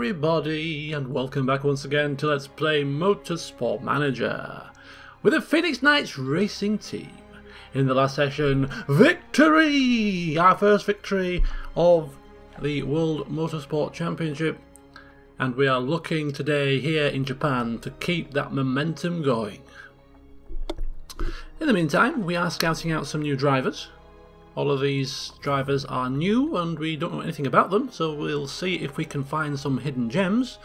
everybody, and welcome back once again to Let's Play Motorsport Manager with the Phoenix Nights racing team. In the last session, victory! Our first victory of the World Motorsport Championship, and we are looking today here in Japan to keep that momentum going. In the meantime, we are scouting out some new drivers. All of these drivers are new and we don't know anything about them, so we'll see if we can find some hidden gems.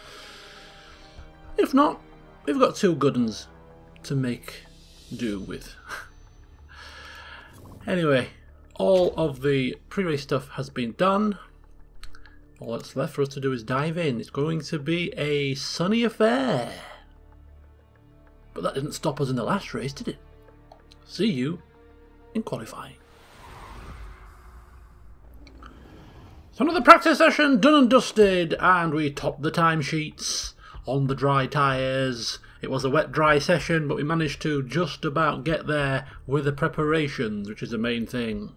If not, we've got two good ones to make do with. anyway, all of the pre-race stuff has been done. All that's left for us to do is dive in. It's going to be a sunny affair. But that didn't stop us in the last race, did it? See you in qualifying. Another practice session done and dusted, and we topped the timesheets on the dry tyres. It was a wet dry session, but we managed to just about get there with the preparations, which is the main thing.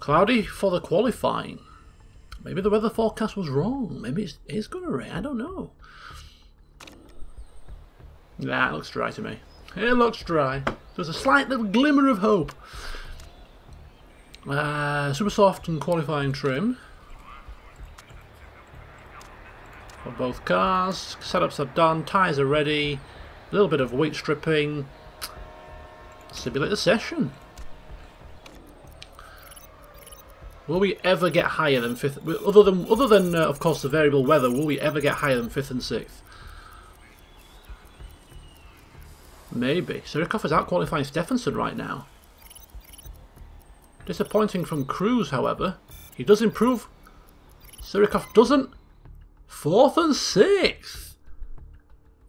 Cloudy for the qualifying. Maybe the weather forecast was wrong. Maybe it's, going to rain. I don't know. That looks dry to me. It looks dry. There's a slight little glimmer of hope. Uh, super soft and qualifying trim for both cars. Setups are done, tyres are ready. A little bit of weight stripping. Simulate the session. Will we ever get higher than fifth? Other than, other than uh, of course, the variable weather, will we ever get higher than fifth and sixth? Maybe. Surikov is out qualifying Stephenson right now. Disappointing from Cruz, however. He does improve. Surikov doesn't. Fourth and sixth.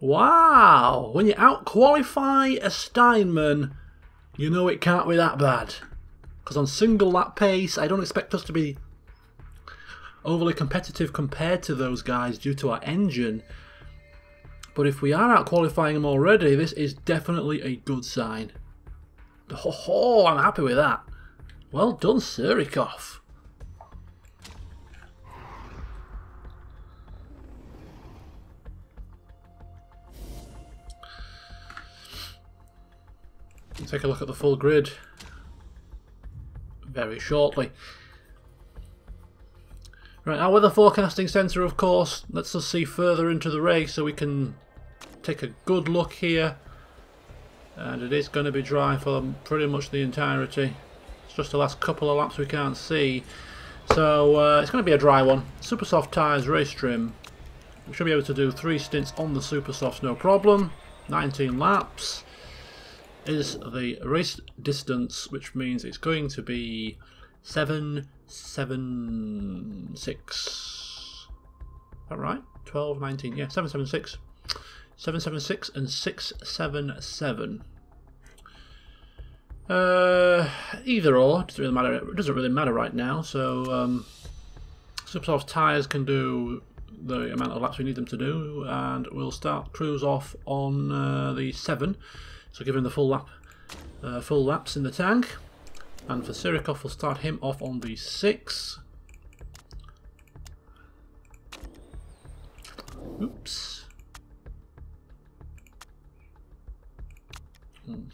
Wow. When you out-qualify a Steinman, you know it can't be that bad. Because on single lap pace, I don't expect us to be overly competitive compared to those guys due to our engine. But if we are out qualifying them already, this is definitely a good sign. Ho, I'm happy with that. Well done, Surikov. Take a look at the full grid very shortly. Right, our weather forecasting centre, of course, lets us see further into the race so we can take a good look here. And it is going to be dry for pretty much the entirety. It's just the last couple of laps we can't see. So uh, it's going to be a dry one. Super soft tyres, race trim. We should be able to do three stints on the super softs, no problem. 19 laps is the race distance, which means it's going to be 7, 7, 6. Is that right? 12, 19, yeah, 776. 776 and 677. Uh, either or, doesn't really matter. It doesn't really matter right now. So, um, Supersoft tyres can do the amount of laps we need them to do, and we'll start Cruz off on uh, the seven. So give him the full lap, uh, full laps in the tank. And for Surikov, we'll start him off on the six. Oops.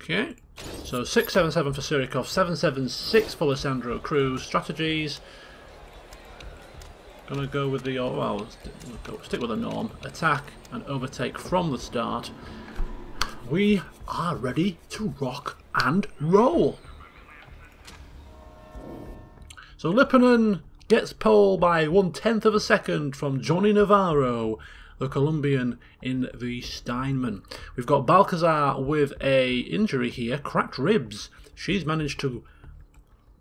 Okay. So 677 for Surikov, 776 for Alessandro Cruz. Strategies. Gonna go with the, oh, well, stick with the norm. Attack and overtake from the start. We are ready to rock and roll. So Lipponen gets pole by one tenth of a second from Johnny Navarro, the Colombian in the Steinman. We've got Balcazar with a injury here, cracked ribs. She's managed to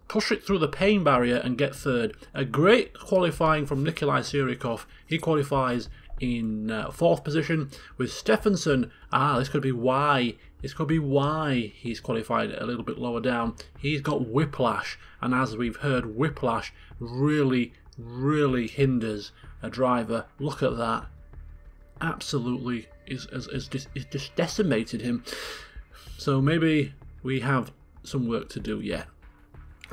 push it through the pain barrier and get third. A great qualifying from Nikolai Surikov. He qualifies in uh, fourth position with Stephenson. Ah, this could be why. This could be why he's qualified a little bit lower down. He's got whiplash, and as we've heard, whiplash really, really hinders a driver. Look at that. Absolutely is is, is, is just decimated him. So maybe we have some work to do yet.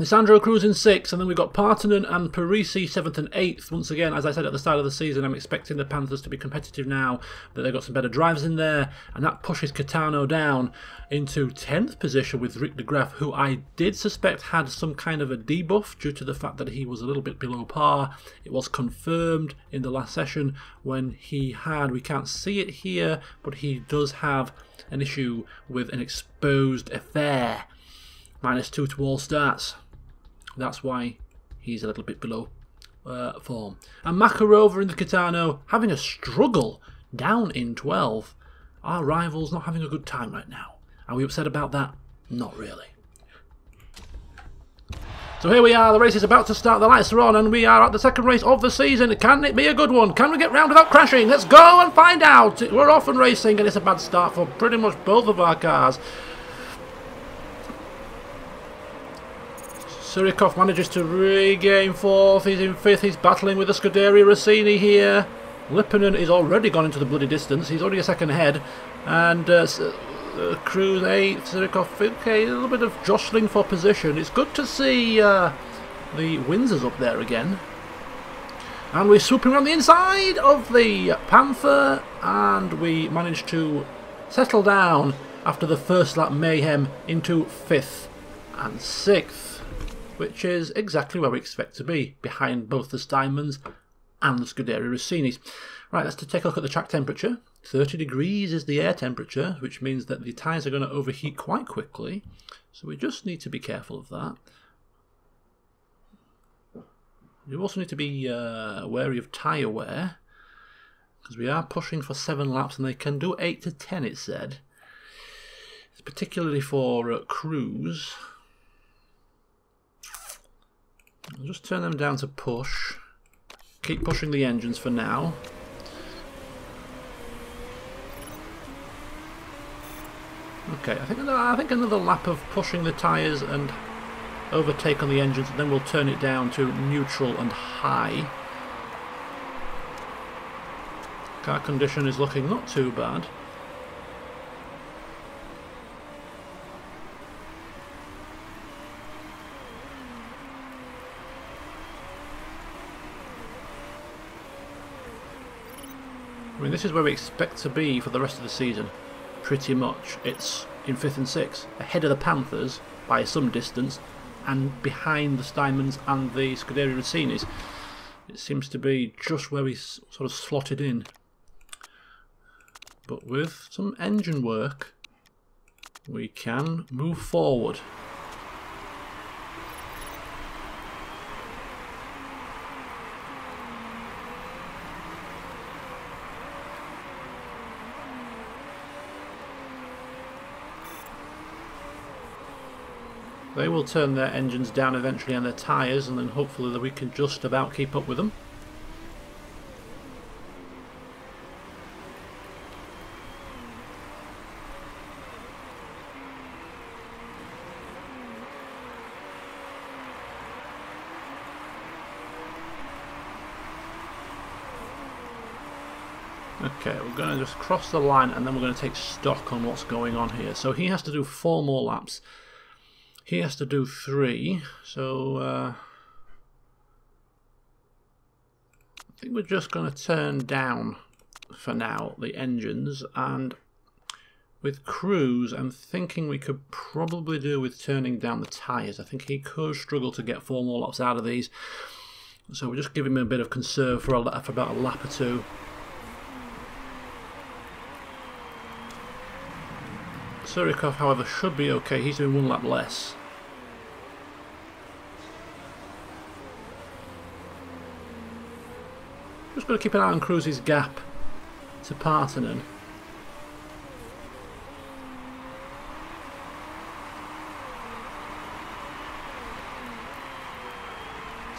Lisandro Cruz in sixth, and then we've got Partanen and Parisi seventh and eighth. Once again, as I said at the start of the season, I'm expecting the Panthers to be competitive now, that they've got some better drivers in there, and that pushes Catano down into 10th position with Rick de Graaf, who I did suspect had some kind of a debuff due to the fact that he was a little bit below par. It was confirmed in the last session when he had, we can't see it here, but he does have an issue with an exposed affair. Minus two to all starts. That's why he's a little bit below uh, form. And Makarova in the Catano having a struggle down in 12. Our rival's not having a good time right now. Are we upset about that? Not really. So here we are, the race is about to start, the lights are on, and we are at the second race of the season. Can it be a good one? Can we get round without crashing? Let's go and find out. We're off and racing, and it's a bad start for pretty much both of our cars. Surikov manages to regain fourth. He's in fifth. He's battling with the Scuderia Rossini here. Lipponen is already gone into the bloody distance. He's already a second ahead. And uh, uh, Cruz eighth. Surikov, okay, a little bit of jostling for position. It's good to see uh, the Windsors up there again. And we're swooping around the inside of the Panther. And we manage to settle down after the first lap mayhem into fifth and sixth which is exactly where we expect to be, behind both the Steinmans and the Scuderia Rossinis. Right, let's take a look at the track temperature. 30 degrees is the air temperature, which means that the tyres are going to overheat quite quickly. So we just need to be careful of that. You also need to be uh, wary of tyre wear, because we are pushing for 7 laps and they can do 8 to 10, it said. It's particularly for uh, Cruz. I'll just turn them down to push. Keep pushing the engines for now. Okay, I think I think another lap of pushing the tyres and overtake on the engines, and then we'll turn it down to neutral and high. Car condition is looking not too bad. Mean, this is where we expect to be for the rest of the season, pretty much. It's in fifth and sixth, ahead of the Panthers by some distance, and behind the Steinmans and the Scuderia Rossinis. It seems to be just where we sort of slotted in. But with some engine work, we can move forward. They will turn their engines down eventually and their tyres and then hopefully that we can just about keep up with them. Okay, we're going to just cross the line and then we're going to take stock on what's going on here. So he has to do four more laps. He has to do three, so uh, I think we're just going to turn down for now the engines and with Cruz I'm thinking we could probably do with turning down the tyres. I think he could struggle to get four more laps out of these so we're just giving him a bit of conserve for, a, for about a lap or two. Surikov, however, should be okay. He's doing one lap less. Just got to keep an eye on Cruz's gap to Partanen.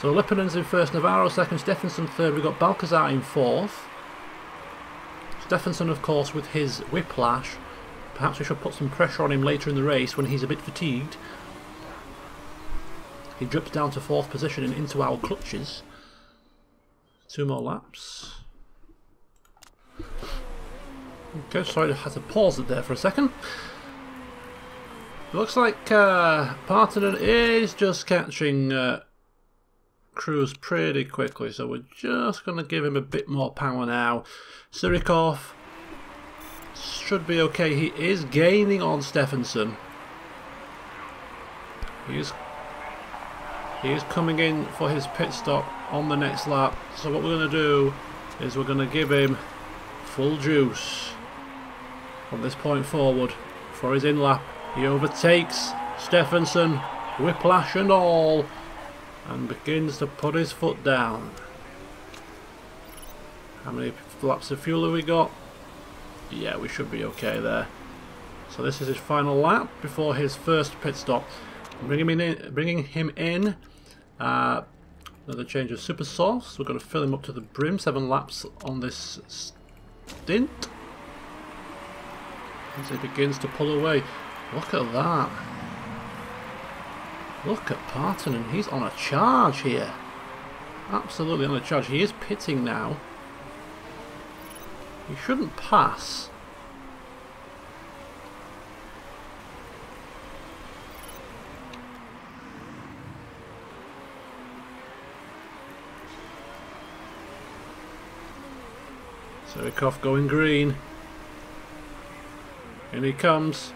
So Lipponen's in first, Navarro second, Stephenson third. We've got Balcazar in fourth. Stephenson, of course, with his whiplash Perhaps we should put some pressure on him later in the race when he's a bit fatigued. He drips down to fourth position and into our clutches. Two more laps. Okay, sorry I had to pause it there for a second. Looks like uh, Partonen is just catching uh, Cruz pretty quickly, so we're just going to give him a bit more power now. Surikov should be okay. He is gaining on Stephenson. He is, he is coming in for his pit stop on the next lap. So what we're going to do is we're going to give him full juice from this point forward for his in lap. He overtakes Stephenson, whiplash and all, and begins to put his foot down. How many laps of fuel have we got? Yeah, we should be okay there. So this is his final lap before his first pit stop. Bringing him in, bringing him in. Uh, another change of super softs. We're going to fill him up to the brim. Seven laps on this stint. As he begins to pull away. Look at that. Look at Partonen. He's on a charge here. Absolutely on a charge. He is pitting now. He shouldn't pass. Surikov going green. In he comes.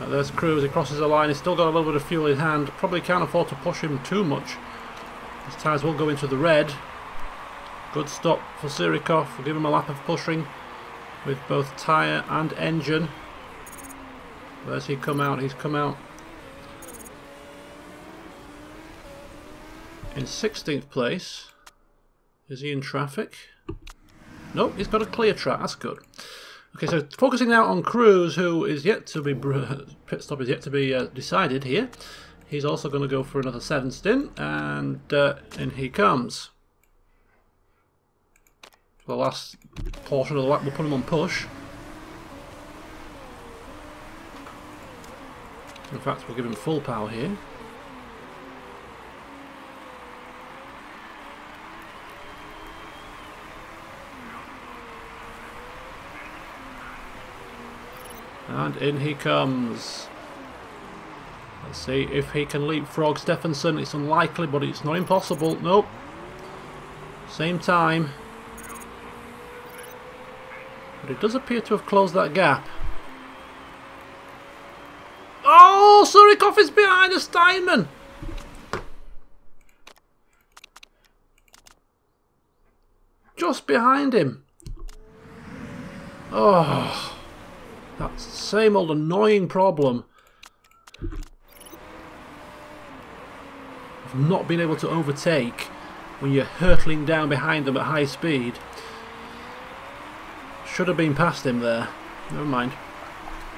There's Cruz, he crosses the line, he's still got a little bit of fuel in hand, probably can't afford to push him too much. His tyres will go into the red. Good stop for Surikov, we'll give him a lap of pushing with both tyre and engine. Where's he come out? He's come out in 16th place. Is he in traffic? Nope, he's got a clear track, that's good. Okay, so focusing now on Cruz, who is yet to be pit stop is yet to be uh, decided here. He's also going to go for another seven stint, and uh, in he comes. The last portion of the lap, we'll put him on push. In fact, we'll give him full power here. And in he comes. Let's see if he can leapfrog Stephenson. It's unlikely, but it's not impossible. Nope. Same time. But it does appear to have closed that gap. Oh, Surikov is behind a Steinman. Just behind him. Oh. Same old annoying problem of not being able to overtake when you're hurtling down behind them at high speed. Should have been past him there. Never mind.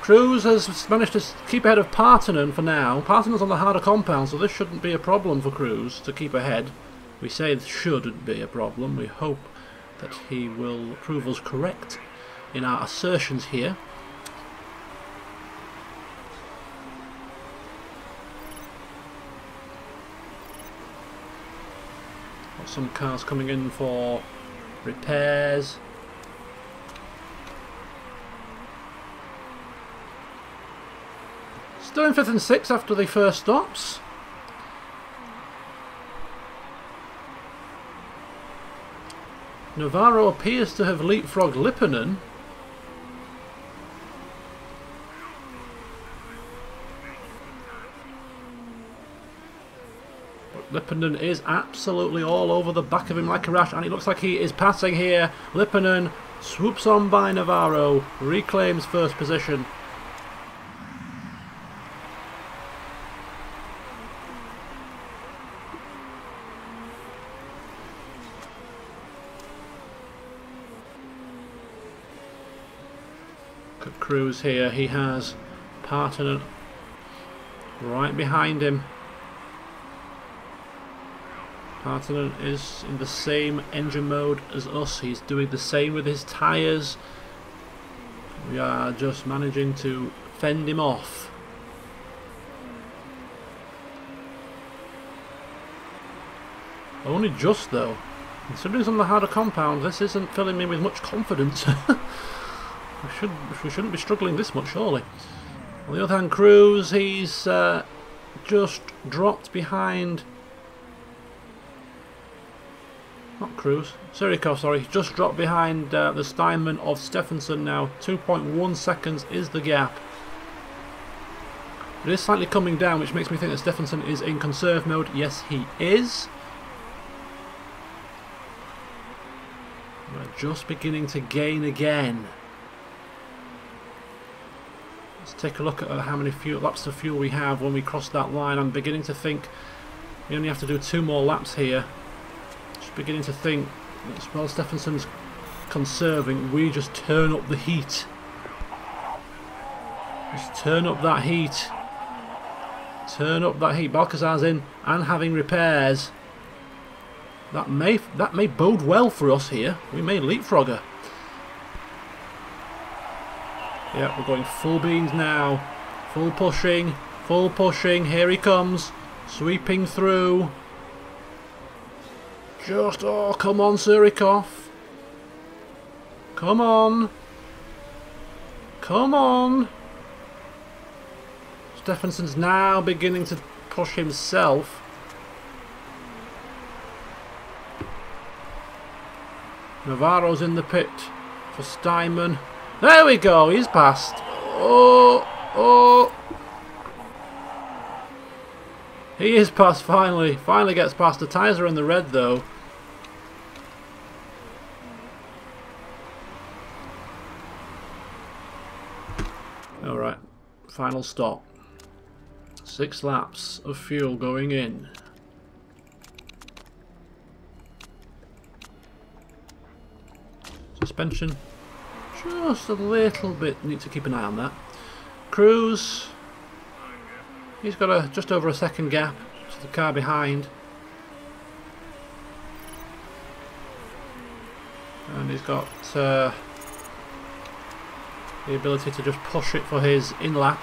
Cruz has managed to keep ahead of Partonen for now. Partonen's on the harder compound, so this shouldn't be a problem for Cruz to keep ahead. We say it shouldn't be a problem. We hope that he will prove us correct in our assertions here. Some cars coming in for repairs. Still in 5th and 6th after the first stops. Navarro appears to have leapfrogged Lipponen. Lipponen is absolutely all over the back of him like a rash, and it looks like he is passing here. Lipponen swoops on by Navarro, reclaims first position. Cruz here, he has Partonen right behind him. Partonen is in the same engine mode as us. He's doing the same with his tyres. We are just managing to fend him off. Only just though. Considering it's on the harder compound, this isn't filling me with much confidence. we, should, we shouldn't be struggling this much, surely. On the other hand, Cruz, he's uh, just dropped behind. Cruz, Surikov, sorry, just dropped behind uh, the Steinman of Stephenson now. 2.1 seconds is the gap. It is slightly coming down, which makes me think that Stephenson is in conserve mode. Yes, he is. We're just beginning to gain again. Let's take a look at how many fuel, laps of fuel we have when we cross that line. I'm beginning to think we only have to do two more laps here. Beginning to think that while Stephenson's conserving, we just turn up the heat. Just turn up that heat. Turn up that heat. Balcazar's in and having repairs. That may that may bode well for us here. We may leapfrog her. Yeah, we're going full beans now. Full pushing. Full pushing. Here he comes. Sweeping through. Just, oh, come on, Surikov. Come on. Come on. Stephenson's now beginning to push himself. Navarro's in the pit for Steinman. There we go, he's passed. Oh, oh. He is past finally. Finally gets past. The tyres are in the red though. Alright, final stop. Six laps of fuel going in. Suspension. Just a little bit. Need to keep an eye on that. Cruz. He's got a just over a second gap to the car behind. And he's got uh, the ability to just push it for his in lap.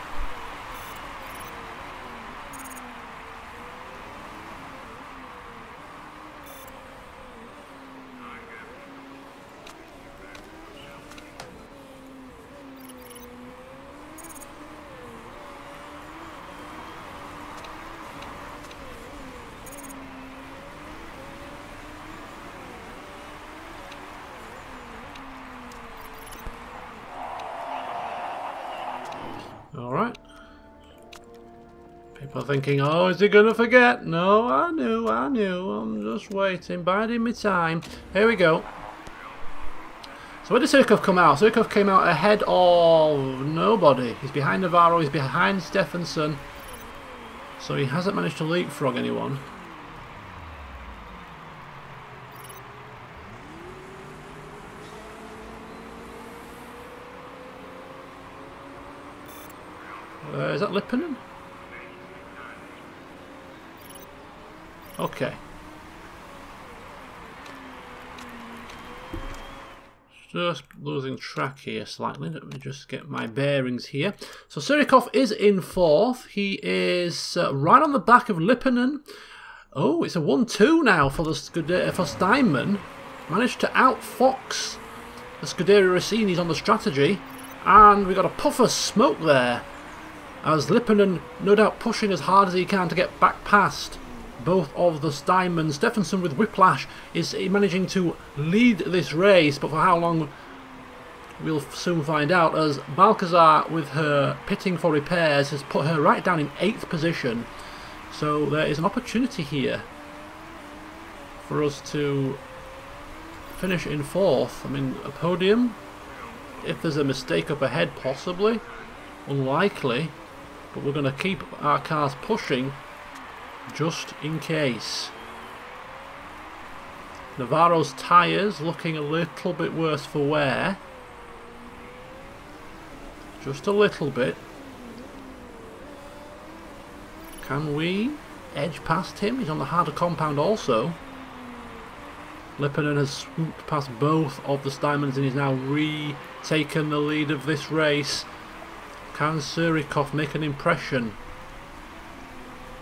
Alright. People thinking, oh, is he going to forget? No, I knew, I knew. I'm just waiting, biding my time. Here we go. So where did Surikov come out? Surikov came out ahead of nobody. He's behind Navarro, he's behind Stephenson. So he hasn't managed to leapfrog anyone. Uh, is that Lipponen? Okay. Just losing track here slightly. Let me just get my bearings here. So Surikov is in fourth. He is uh, right on the back of Lipponen. Oh, it's a 1-2 now for the Scuderia, for Steinman. Managed to outfox the Scuderia Rossini's on the strategy. And we got a puff of smoke there as Lipponen no doubt pushing as hard as he can to get back past both of the Steinman. Stephenson with Whiplash is managing to lead this race, but for how long we'll soon find out as Balcazar with her pitting for repairs has put her right down in 8th position. So there is an opportunity here for us to finish in 4th. I mean, a podium, if there's a mistake up ahead possibly, unlikely. But we're going to keep our cars pushing just in case. Navarro's tyres looking a little bit worse for wear. Just a little bit. Can we edge past him? He's on the harder compound also. Lipponen has swooped past both of the Steinmans and he's now retaken the lead of this race. Can Surikov make an impression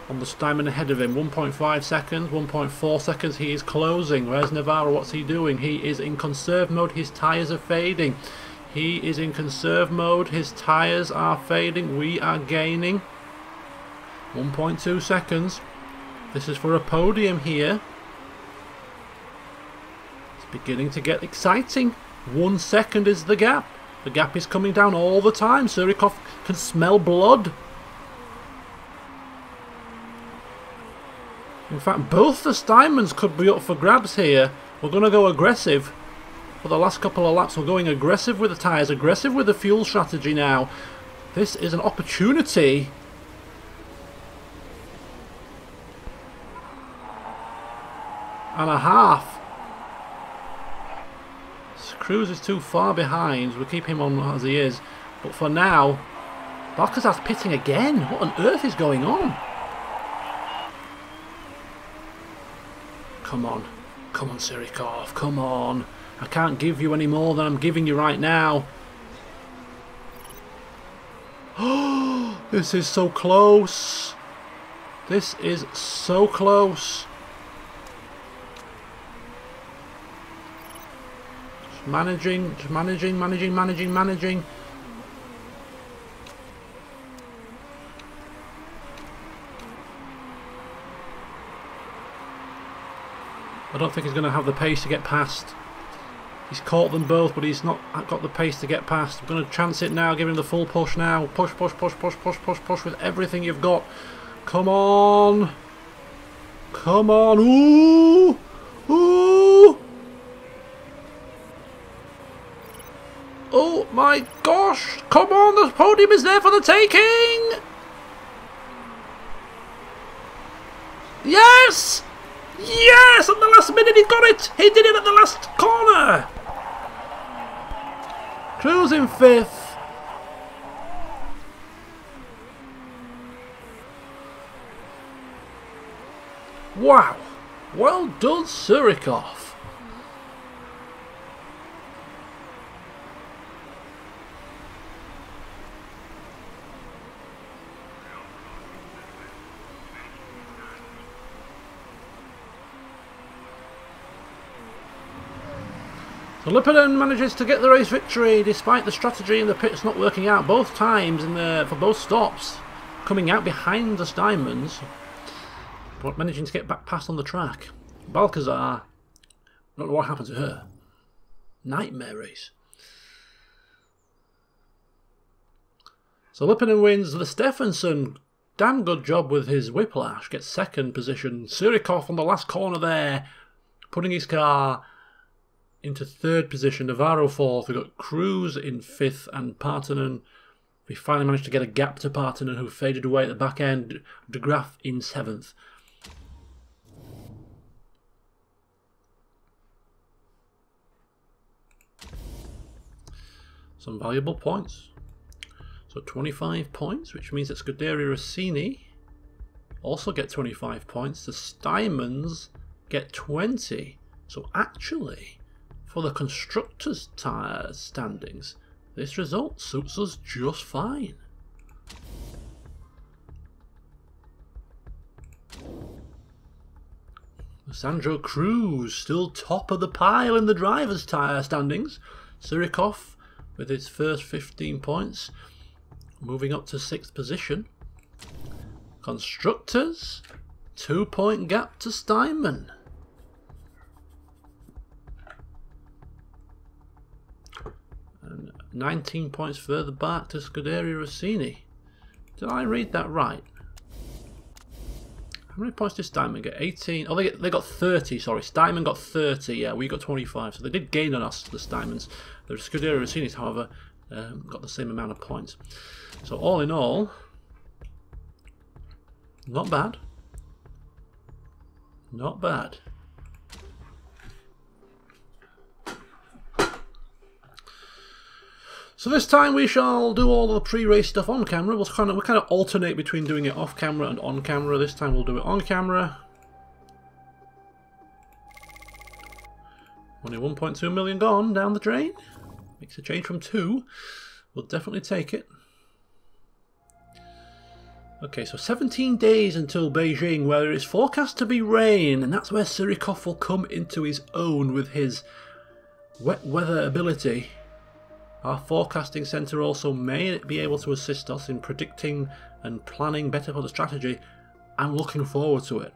on the Steinman ahead of him? 1.5 seconds, 1.4 seconds, he is closing. Where's Navarro? What's he doing? He is in conserve mode, his tyres are fading. He is in conserve mode. His tyres are fading. We are gaining. 1.2 seconds. This is for a podium here. It's beginning to get exciting. One second is the gap. The gap is coming down all the time. Surikov can smell blood. In fact, both the Steinmans could be up for grabs here. We're going to go aggressive. For the last couple of laps, we're going aggressive with the tyres, aggressive with the fuel strategy now. This is an opportunity. And a half. Cruz is too far behind. We'll keep him on as he is. But for now, Balcazar's pitting again. What on earth is going on? Come on. Come on, Surikov. Come on. I can't give you any more than I'm giving you right now. Oh, this is so close. This is so close. Just managing, just managing, managing, managing, managing. I don't think he's going to have the pace to get past. He's caught them both, but he's not got the pace to get past. I'm going to chance it now, give him the full push now. Push, push, push, push, push, push, push with everything you've got. Come on. Come on. Ooh. Ooh. Oh my gosh. Come on, the podium is there for the taking. Yes. Yes! At the last minute he got it! He did it at the last corner! Cruz in fifth. Wow! Well done, Surikov. So manages to get the race victory despite the strategy in the pits not working out both times in the, for both stops, coming out behind the Diamonds, but managing to get back past on the track. Balcazar, don't know what happened to her. Nightmare race. So Lipponen wins. The Stephenson, damn good job with his whiplash, gets second position. Surikov on the last corner there, putting his car into third position. Navarro fourth. We've got Cruz in fifth and Partanen. We finally managed to get a gap to Partanen who faded away at the back end. De Graaf in seventh. Some valuable points. So 25 points, which means that Scuderia Rossini also get 25 points. The Steinmans get 20. So actually, for the constructors' tire standings, this result suits us just fine. Sandro Cruz still top of the pile in the drivers' tyre standings. Surikov with his first 15 points, moving up to sixth position. Constructors, two point gap to Steinman. 19 points further back to Scuderia Rossini. Did I read that right? How many points did Steinman get? 18. Oh, they, they got 30, sorry. Steinman got 30, yeah, we got 25. So they did gain on us, the Steinmans. The Scuderia Rossinis, however, um, got the same amount of points. So all in all, not bad. Not bad. So this time we shall do all the pre-race stuff on camera. We'll kind of we kind of alternate between doing it off camera and on camera. This time we'll do it on camera. Only 1.2 million gone down the drain. Makes a change from two. We'll definitely take it. Okay, so 17 days until Beijing, where it is forecast to be rain, and that's where Surikov will come into his own with his wet weather ability. Our forecasting centre also may be able to assist us in predicting and planning better for the strategy. I'm looking forward to it.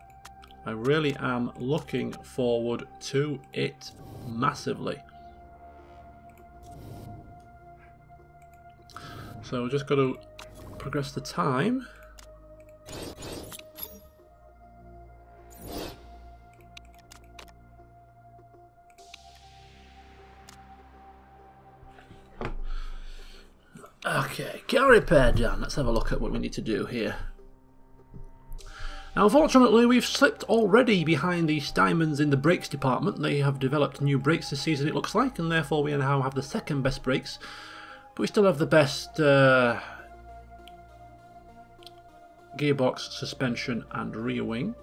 I really am looking forward to it massively. So we're just got to progress the time. Repair done. Let's have a look at what we need to do here. Now, unfortunately, we've slipped already behind the Steinmans in the brakes department. They have developed new brakes this season, it looks like, and therefore we now have the second best brakes. But we still have the best uh, gearbox, suspension, and rear wing.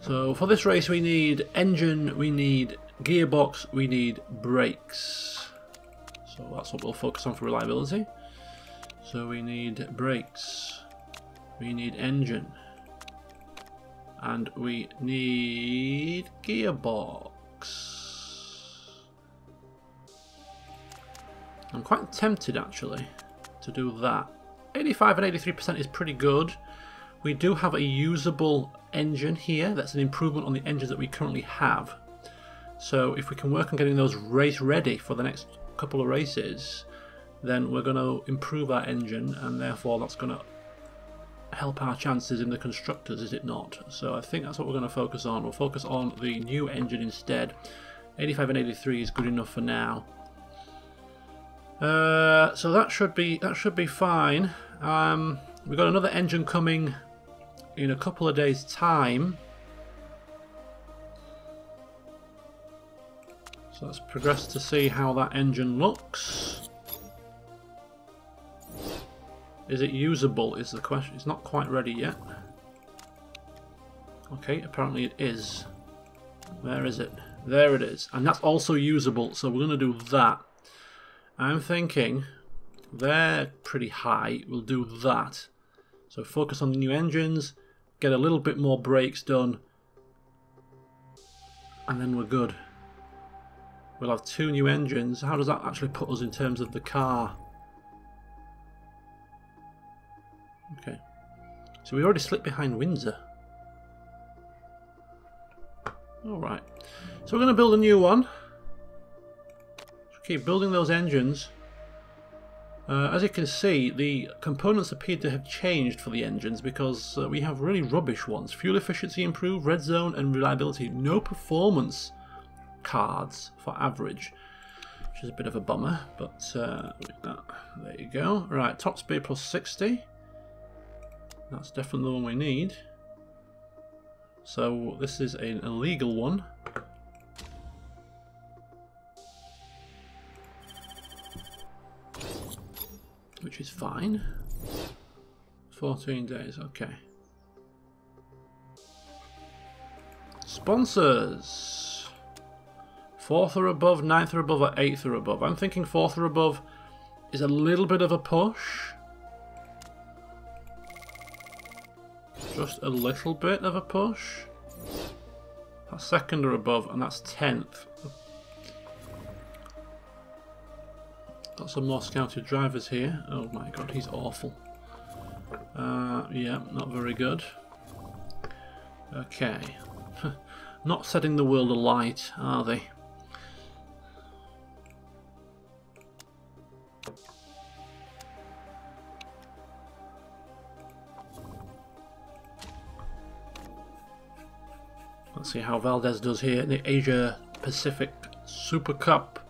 So for this race, we need engine, we need gearbox, we need brakes. So that's what we'll focus on for reliability. So we need brakes, we need engine, and we need gearbox. I'm quite tempted actually to do that. 85 and 83% is pretty good. We do have a usable engine here. That's an improvement on the engines that we currently have. So if we can work on getting those race ready for the next couple of races, then we're going to improve our engine and therefore that's going to help our chances in the constructors, is it not? So I think that's what we're going to focus on. We'll focus on the new engine instead. 85 and 83 is good enough for now. Uh, so that should be that should be fine. Um, we've got another engine coming in a couple of days' time. Let's progress to see how that engine looks. Is it usable is the question. It's not quite ready yet. Okay, apparently it is. Where is it? There it is. And that's also usable, so we're going to do that. I'm thinking they're pretty high. We'll do that. So focus on the new engines, get a little bit more brakes done, and then we're good. We'll have two new engines. How does that actually put us in terms of the car? Okay. So we already slipped behind Windsor. Alright. So we're going to build a new one keep building those engines. Uh, as you can see, the components appear to have changed for the engines because uh, we have really rubbish ones. Fuel efficiency improved, red zone and reliability. No performance cards for average, which is a bit of a bummer, but uh, there you go. Right, top speed plus 60. That's definitely the one we need. So this is an illegal one. which is fine. 14 days, okay. Sponsors. Fourth or above, ninth or above, or eighth or above. I'm thinking fourth or above is a little bit of a push. Just a little bit of a push. That's second or above, and that's tenth. Got some more scouted drivers here. Oh my god, he's awful. Uh, yeah, not very good. Okay. not setting the world alight, are they? Let's see how Valdez does here in the Asia Pacific Super Cup.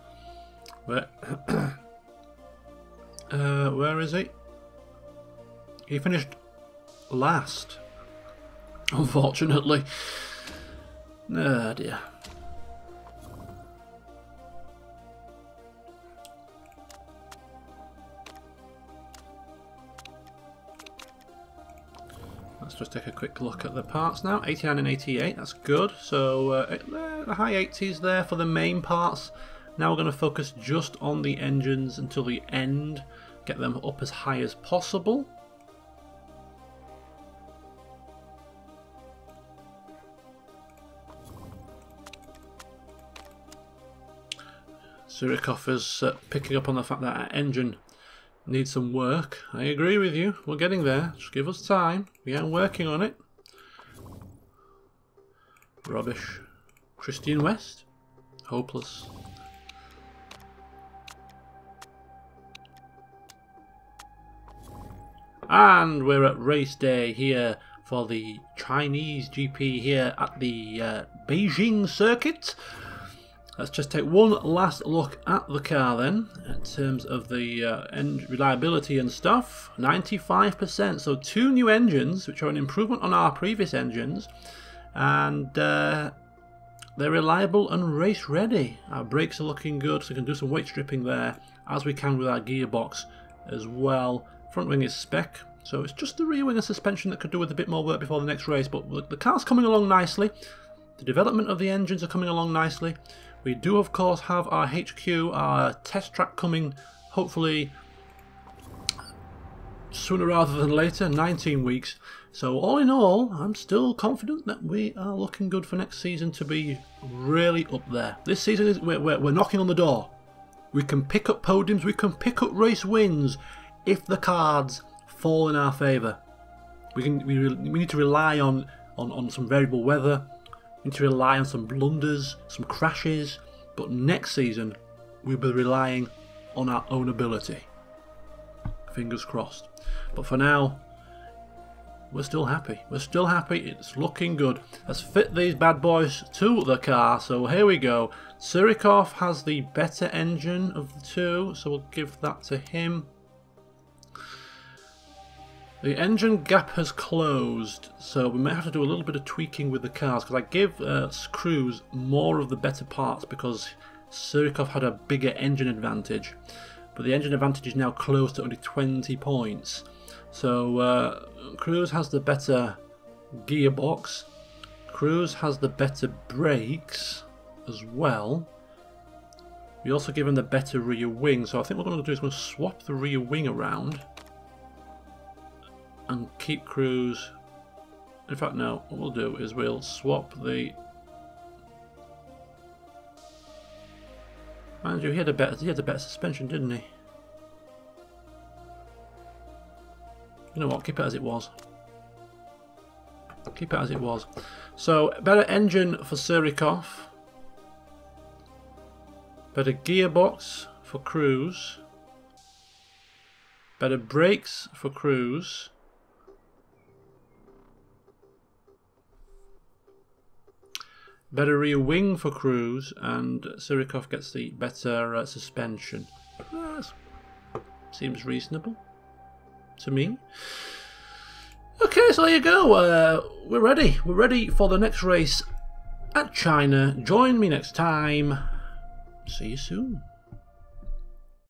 Where Uh, where is he? He finished last. Unfortunately. Oh dear. Just take a quick look at the parts now. 89 and 88, that's good. So uh, the high 80s there for the main parts. Now we're going to focus just on the engines until the end, get them up as high as possible. Surikov is uh, picking up on the fact that our engine needs some work. I agree with you. We're getting there. Just give us time. We are working on it. Rubbish. Christian West. Hopeless. And we're at race day here for the Chinese GP here at the uh, Beijing circuit. Let's just take one last look at the car then, in terms of the uh, reliability and stuff. 95%, so two new engines, which are an improvement on our previous engines, and uh, they're reliable and race ready. Our brakes are looking good, so we can do some weight stripping there, as we can with our gearbox as well. Front wing is spec, so it's just the rear wing and suspension that could do with a bit more work before the next race, but the car's coming along nicely. The development of the engines are coming along nicely. We do of course have our HQ, our test track coming hopefully sooner rather than later, 19 weeks. So all in all, I'm still confident that we are looking good for next season to be really up there. This season is we're, we're, we're knocking on the door. We can pick up podiums, we can pick up race wins if the cards fall in our favour. We can we, we need to rely on, on, on some variable weather, need to rely on some blunders, some crashes, but next season we'll be relying on our own ability. Fingers crossed. But for now, we're still happy. We're still happy. It's looking good. Let's fit these bad boys to the car. So here we go. Surikov has the better engine of the two, so we'll give that to him. The engine gap has closed, so we may have to do a little bit of tweaking with the cars, because I give uh, Cruz more of the better parts because Surikov had a bigger engine advantage. But the engine advantage is now close to only 20 points. So uh, Cruz has the better gearbox. Cruz has the better brakes as well. We also give him the better rear wing, so I think what we're going to do is we're going to swap the rear wing around and keep Cruz. In fact, no. What we'll do is we'll swap the. Mind you, he had a better he had a better suspension, didn't he? You know what? Keep it as it was. Keep it as it was. So, better engine for Surikov. Better gearbox for Cruz. Better brakes for Cruz. Better rear wing for Cruz, and Surikov gets the better uh, suspension. seems reasonable to me. Okay, so there you go. Uh, we're ready. We're ready for the next race at China. Join me next time. See you soon.